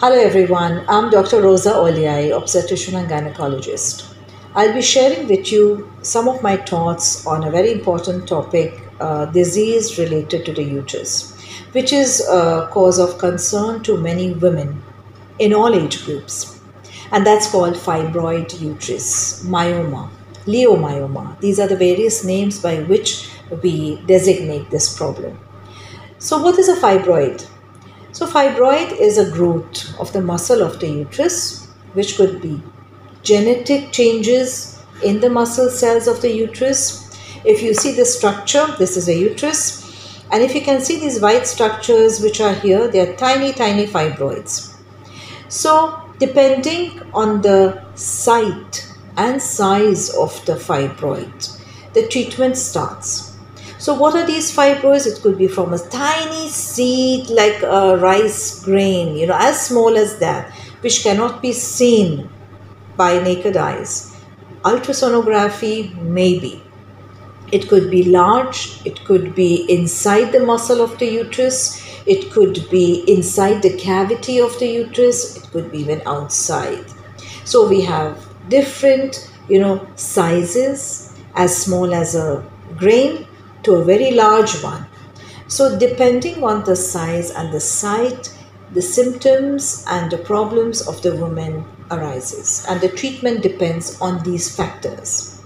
Hello everyone, I'm Dr. Roza Olyai, obstetrician and gynecologist. I'll be sharing with you some of my thoughts on a very important topic, uh, disease related to the uterus, which is a cause of concern to many women in all age groups. And that's called fibroid uterus, myoma, leiomyoma. These are the various names by which we designate this problem. So, what is a fibroid? So, fibroid is a growth of the muscle of the uterus, which could be genetic changes in the muscle cells of the uterus. If you see the structure, this is a uterus. And if you can see these white structures which are here, they are tiny, tiny fibroids. So, depending on the site and size of the fibroid, the treatment starts. So, what are these fibroids? It could be from a tiny seed like a rice grain, you know, as small as that, which cannot be seen by naked eyes. Ultrasonography, maybe. It could be large, it could be inside the muscle of the uterus, it could be inside the cavity of the uterus, it could be even outside. So we have different, you know, sizes as small as a grain to a very large one. So, depending on the size and the site, the symptoms and the problems of the woman arises, and the treatment depends on these factors.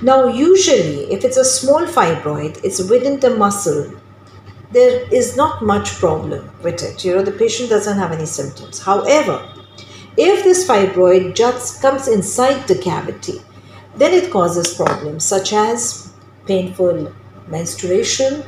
Now, usually, if it's a small fibroid, it's within the muscle. There is not much problem with it. You know, the patient doesn't have any symptoms. However, if this fibroid just comes inside the cavity, then it causes problems such as painful menstruation,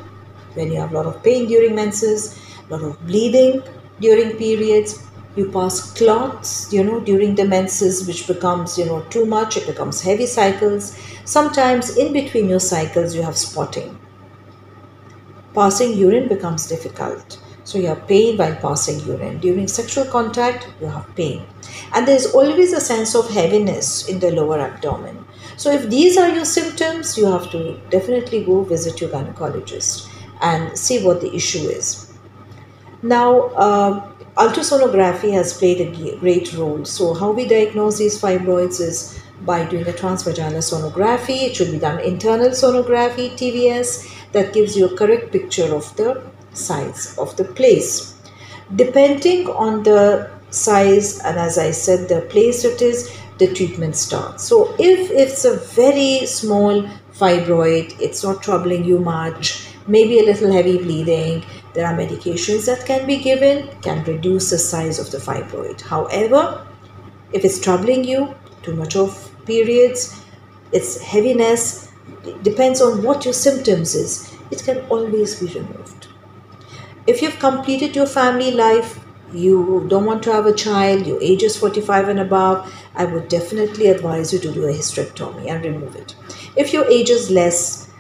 when you have a lot of pain during menses, a lot of bleeding during periods, you pass clots, you know, during the menses, which becomes, you know, too much, it becomes heavy cycles. Sometimes in between your cycles, you have spotting. Passing urine becomes difficult. So you have pain while passing urine. During sexual contact, you have pain. And there's always a sense of heaviness in the lower abdomen. So, if these are your symptoms, you have to definitely go visit your gynecologist and see what the issue is. Now, uh, ultrasonography has played a great role. So, how we diagnose these fibroids is by doing a transvaginal sonography. It should be done internal sonography, TVS, that gives you a correct picture of the size of the place. Depending on the size and as I said, the place it is, the treatment starts. So if it's a very small fibroid, it's not troubling you much, maybe a little heavy bleeding, there are medications that can be given, can reduce the size of the fibroid. However, if it's troubling you, too much of periods, it's heaviness, depends on what your symptoms is, it can always be removed. If you've completed your family life, you don't want to have a child, your age is 45 and above, I would definitely advise you to do a hysterectomy and remove it. If your age is less,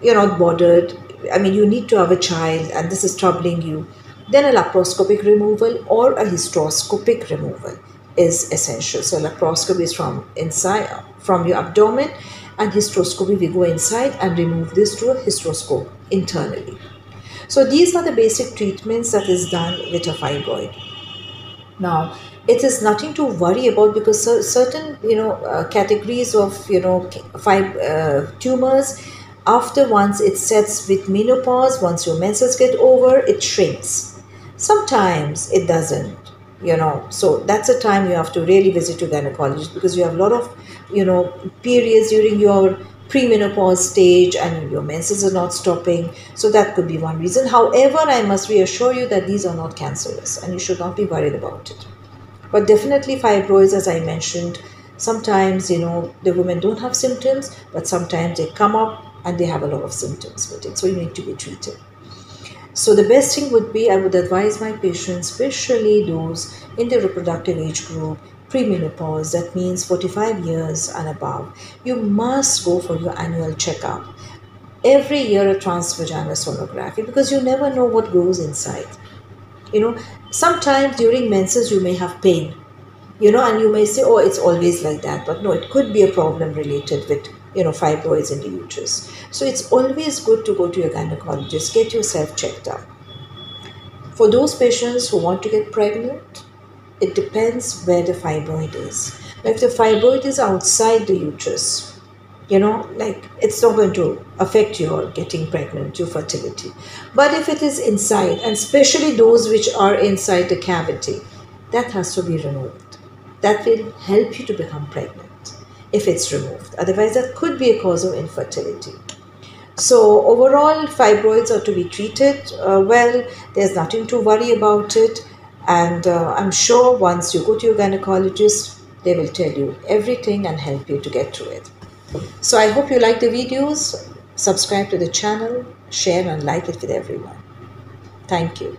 you're not bothered, I mean, you need to have a child and this is troubling you, then a laparoscopic removal or a hysteroscopic removal is essential. So, laparoscopy is from inside, from your abdomen, and hysteroscopy, we go inside and remove this through a hysteroscope internally. So these are the basic treatments that is done with a fibroid. Now, it is nothing to worry about because certain you know uh, categories of you know fib- uh, tumors after once it sets with menopause once your menses get over it shrinks sometimes it doesn't you know so that's a time you have to really visit your gynecologist because you have a lot of you know periods during your premenopause stage and your menses are not stopping. So that could be one reason. However, I must reassure you that these are not cancerous and you should not be worried about it. But definitely fibroids, as I mentioned, sometimes, you know, the women don't have symptoms, but sometimes they come up and they have a lot of symptoms with it. So you need to be treated. So the best thing would be I would advise my patients, especially those in the reproductive age group, premenopause, that means 45 years and above, you must go for your annual checkup. Every year, a transvaginal sonography because you never know what goes inside. You know, sometimes during menses, you may have pain, you know, and you may say, oh, it's always like that. But no, it could be a problem related with, you know, fibroids in the uterus. So it's always good to go to your gynecologist, get yourself checked up. For those patients who want to get pregnant, it depends where the fibroid is. If the fibroid is outside the uterus, you know, like it's not going to affect your getting pregnant, your fertility. But if it is inside, and especially those which are inside the cavity, that has to be removed. That will help you to become pregnant if it's removed. Otherwise, that could be a cause of infertility. So, overall, fibroids are to be treated uh, well. There's nothing to worry about it. And uh, I'm sure once you go to your gynecologist, they will tell you everything and help you to get through it. So, I hope you like the videos. Subscribe to the channel, share, and like it with everyone. Thank you.